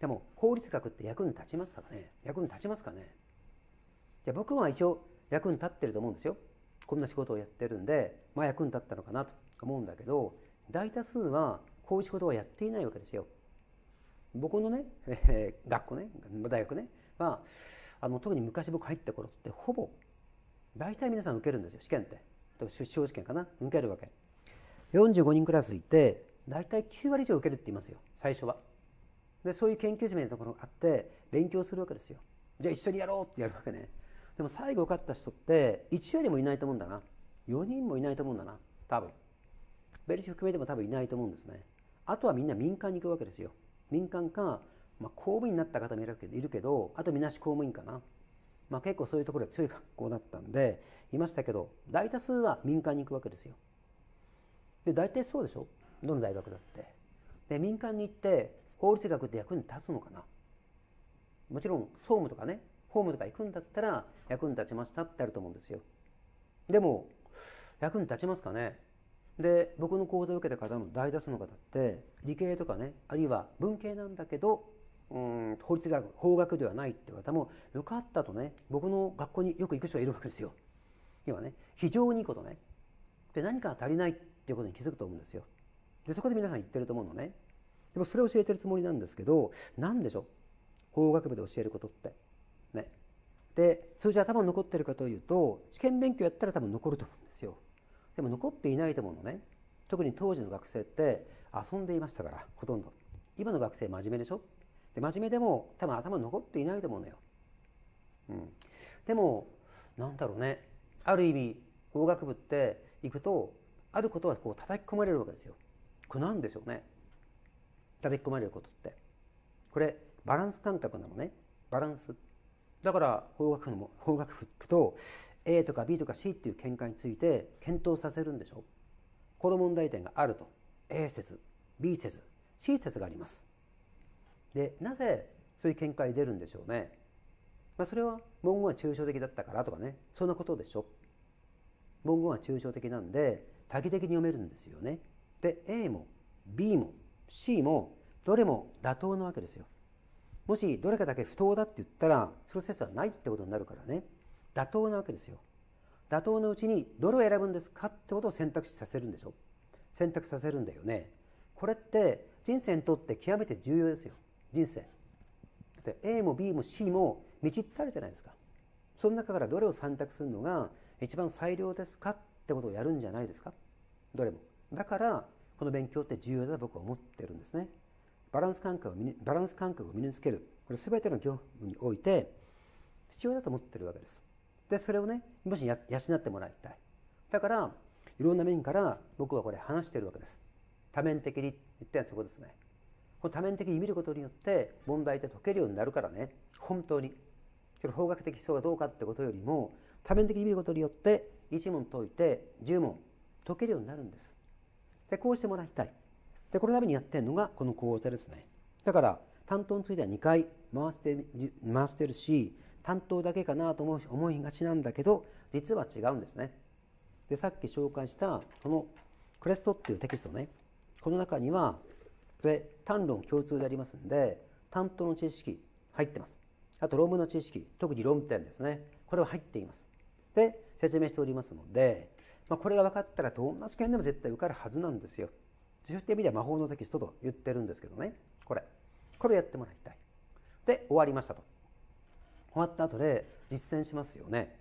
でも法律学って役に立ちますかね？役に立ちますかね？いや僕は一応役に立ってると思うんですよ。こんな仕事をやってるんで、まあ、役に立ったのかなと思うんだけど大多数はこういう仕事はやっていないわけですよ。僕のね、えー、学校ね大学ねはああの特に昔僕入った頃ってほぼ大体皆さん受けるんですよ試験って。出生試験かな？受けるわけ。45人クラスいて大体9割以上受けるって言いますよ最初は。でそういう研究者みたいなところがあって勉強するわけですよ。じゃあ一緒にやろうってやるわけね。でも最後受かった人って1割もいないと思うんだな。4人もいないと思うんだな多分。ベリシー含めても多分いないと思うんですね。あとはみんな民間に行くわけですよ。民間かまあ、公務員になった方もいるけどあとみなし公務員かな、まあ、結構そういうところが強い学校だったんでいましたけど大多数は民間に行くわけですよ。で大体そうでしょ？どの大学だって。で民間に行って法律学って役に立つのかな？もちろん総務とかね法務とか行くんだったら役に立ちましたってあると思うんですよ。でも役に立ちますかね？で僕の講座を受けた方の大多数の方って理系とかねあるいは文系なんだけどうん法律学法学ではないっていう方も受かったとね僕の学校によく行く人がいるわけですよ。今ね非常にいいことね。で何か足りないっていうことに気づくと思うんですよ。でそこで皆さん言ってると思うのね。でもそれを教えてるつもりなんですけど何でしょう？法学部で教えることって。ね。で数字頭に残ってるかというと試験勉強やったら多分残ると思うんですよ。でも残っていないと思うのね。特に当時の学生って遊んでいましたからほとんど。今の学生真面目でしょ？で真面目でも多分頭残っていないと思うのよ、うん、でもなんだろうね。ある意味法学部って行くとあることはこう叩き込まれるわけですよ。これ何でしょうね。叩き込まれることって。これバランス感覚なのね。バランス。だから法学部も法学部と A とか B とか C っていう見解について検討させるんでしょ。この問題点があると。A 説 B 説 C 説があります。でなぜそういう見解出るんでしょうね、まあ、それは文言は抽象的だったからとかね。そんなことでしょ。文言は抽象的なんで多義的に読めるんですよね。で A も B も C もどれも妥当なわけですよ。もしどれかだけ不当だって言ったらその説はないってことになるからね。妥当なわけですよ。妥当のうちにどれを選ぶんですかってことを選択肢させるんでしょ。選択させるんだよね。これって人生にとって極めて重要ですよ。人生。で A も B も C も道ってあるじゃないですか。その中からどれを選択するのが一番最良ですかってことをやるんじゃないですか。どれも。だからこの勉強って重要だと僕は思ってるんですね。バランス感覚をバランス感覚を身につける。これ全ての業務において必要だと思ってるわけです。でそれをねもし養ってもらいたい。だからいろんな面から僕はこれ話してるわけです。多面的に。言ってそこですね。この多面的に見ることによって問題って解けるようになるからね。本当に。それ法学的思想がどうかってことよりも多面的に見ることによって1問解いて10問解けるようになるんです。でこうしてもらいたい。でこのためにやってるのがこの講座ですね。だから担当については2回回して回してるし担当だけかなと思思いがちなんだけど実は違うんですね。でさっき紹介したこのクレストっていうテキストね。この中にはで単論共通でありますんで担当の知識入ってます。あと論文の知識特に論点ですね。これは入っています。で説明しておりますので、まあ、これが分かったらどんな試験でも絶対受かるはずなんですよ。そういった意味では魔法のテキストと言ってるんですけどね。これ。これやってもらいたい。で終わりましたと。終わった後で実践しますよね。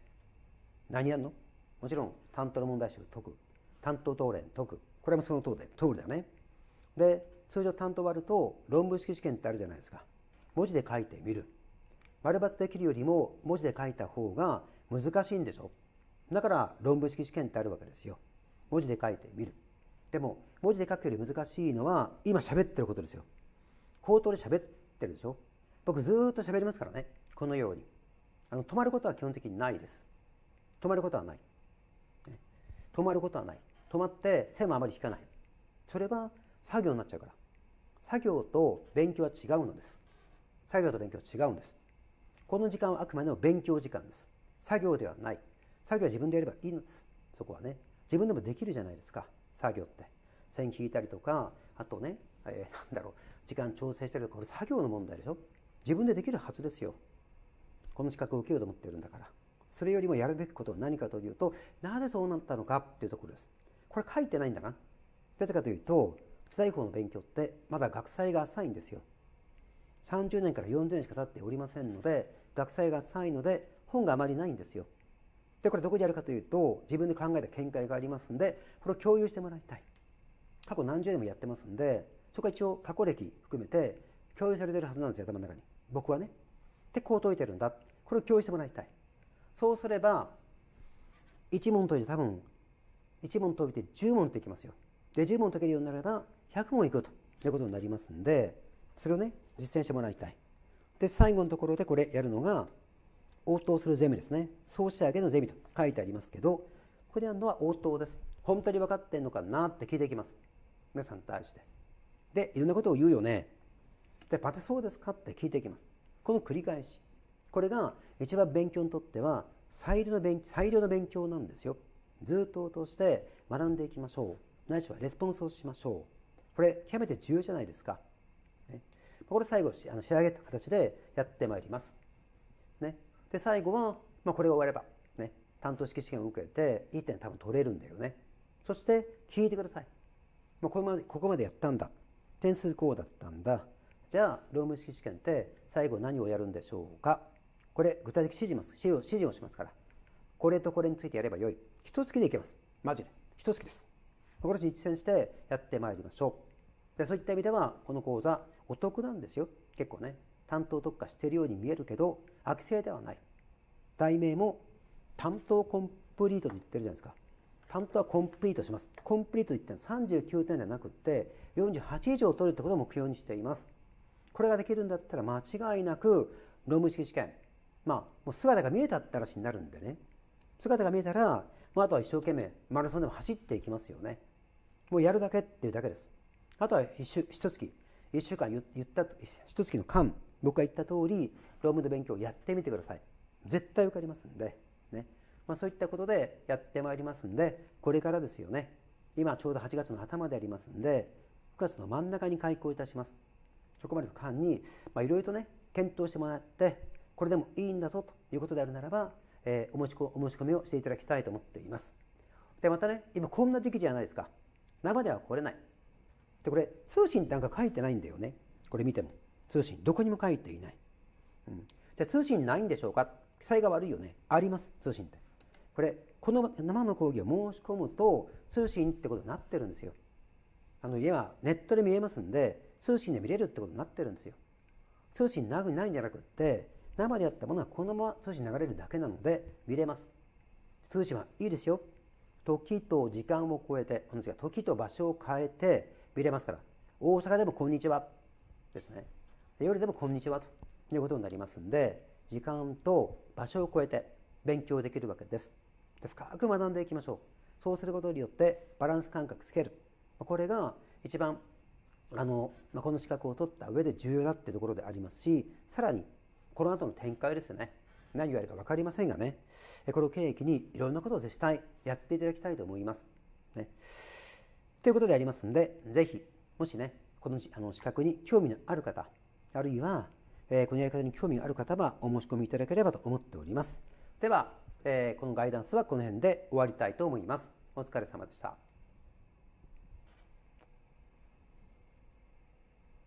何やんの？もちろん担当の問題集解く。担当答練解く。これもその通り通りだよね。で通常担当割ると論文式試験ってあるじゃないですか。文字で書いてみる。丸抜できるよりも文字で書いた方が難しいんでしょ。だから論文式試験ってあるわけですよ。文字で書いてみる。でも文字で書くより難しいのは今喋ってることですよ。口頭で喋ってるでしょ。僕ずっと喋りますからね。このように。あの止まることは基本的にないです。止まることはない、止まることはない。止まって背もあまり引かない。それは作業になっちゃうから。作業と勉強は違うのです。作業と勉強は違うんです。この時間はあくまでも勉強時間です。作業ではない。作業は自分でやればいいのです。そこはね自分でもできるじゃないですか。作業って。線引いたりとかあとね、えー、なんだろう。時間調整したりとかこれ作業の問題でしょ。自分でできるはずですよ。この資格を受けようと思ってるんだから。それよりもやるべきことは何かというとなぜそうなったのかっていうところです。これ書いてないんだな。なぜかというと時代法の勉強ってまだ学祭が浅いんですよ。30年から40年しか経っておりませんので学祭が浅いので本があまりないんですよ。でこれどこでやるかというと自分で考えた見解がありますんでこれを共有してもらいたい。過去何十年もやってますんでそこは一応過去歴含めて共有されてるはずなんですよ頭の中に。僕はね。でこう解いてるんだ。これを共有してもらいたい。そうすれば1問解いて多分1問解いて10問っていきますよ。で10問解けるようになれば100問いくということになりますんでそれをね実践してもらいたい。で最後のところでこれやるのが応答するゼミですね。総仕上げのゼミと書いてありますけどここでやるのは応答です。本当に分かってんのかなって聞いていきます。皆さんに対して。でいろんなことを言うよね。でバテそうですかって聞いていきます。この繰り返し。これが一番勉強にとっては最良の勉最良の勉強なんですよ。ずっと通して学んでいきましょう。ないしはレスポンスをしましょう。これ極めて重要じゃないですか、ね、これ最後あの仕上げた形でやってまいります。ね、で最後は、まあ、これが終われば、ね、担当式試験を受けていい点多分取れるんだよね。そして聞いてください。まあ、ここまでここまでやったんだ。点数こうだったんだ。じゃあ、労務式試験って最後何をやるんでしょうか。これ、具体的指示ます指示を指示をしますから。これとこれについてやればよい。一月でいけます。マジで。一月です。これ実践してやってまいりましょう。でそういった意味では、この講座、お得なんですよ。結構ね。担当特化しているように見えるけど、悪性ではない。題名も、担当コンプリートと言ってるじゃないですか。担当はコンプリートします。コンプリートと言って39点ではなくて、48以上取るってことを目標にしています。これができるんだったら間違いなく、労務式試験、まあ、もう姿が見えたって話になるんでね。姿が見えたら、まあ、あとは一生懸命マラソンでも走っていきますよね。もうやるだけっていうだけです。あとは一週一月、一週間言った一月の間、僕が言った通り、労務の勉強をやってみてください。絶対受かりますんで、ね。まあ、そういったことでやってまいりますんで、これからですよね。今ちょうど8月の頭でありますんで、9月の真ん中に開講いたします。そこまでの間に、まあ、いろいろとね、検討してもらって、これでもいいんだぞということであるならば、えー、お申し込みをしていただきたいと思っています。で、またね、今こんな時期じゃないですか。生では来れない。で、これ、通信なんか書いてないんだよね。これ見ても。通信、どこにも書いていない。うん、じゃあ通信ないんでしょうか？記載が悪いよね。あります、通信って。これ、この生の講義を申し込むと、通信ってことになってるんですよ。あの、今、ネットで見えますんで、通信で見れるってことになってるんですよ。通信なくないんじゃなくって、生でやったものはこのまま通信流れるだけなので見れます。通信はいいですよ。時と時間を超えて、時と場所を変えて見れますから、大阪でもこんにちはですね。夜でもこんにちはということになりますんで、時間と場所を超えて勉強できるわけです。で深く学んでいきましょう。そうすることによってバランス感覚つける。これが一番あの、まあ、この資格を取った上で重要だっていうところでありますし、さらにこの後の展開ですよね。何をやるか分かりませんがね、これを契機にいろんなことを絶対やっていただきたいと思います。ね、ということでありますんで、ぜひ、もしね、このあの資格に興味のある方、あるいは、えー、このやり方に興味がある方はお申し込みいただければと思っております。では、えー、このガイダンスはこの辺で終わりたいと思います。お疲れ様でした。